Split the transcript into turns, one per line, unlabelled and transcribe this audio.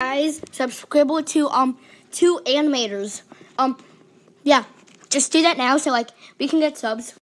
Guys, subscribe to um two animators. Um, yeah, just do that now so like we can get subs.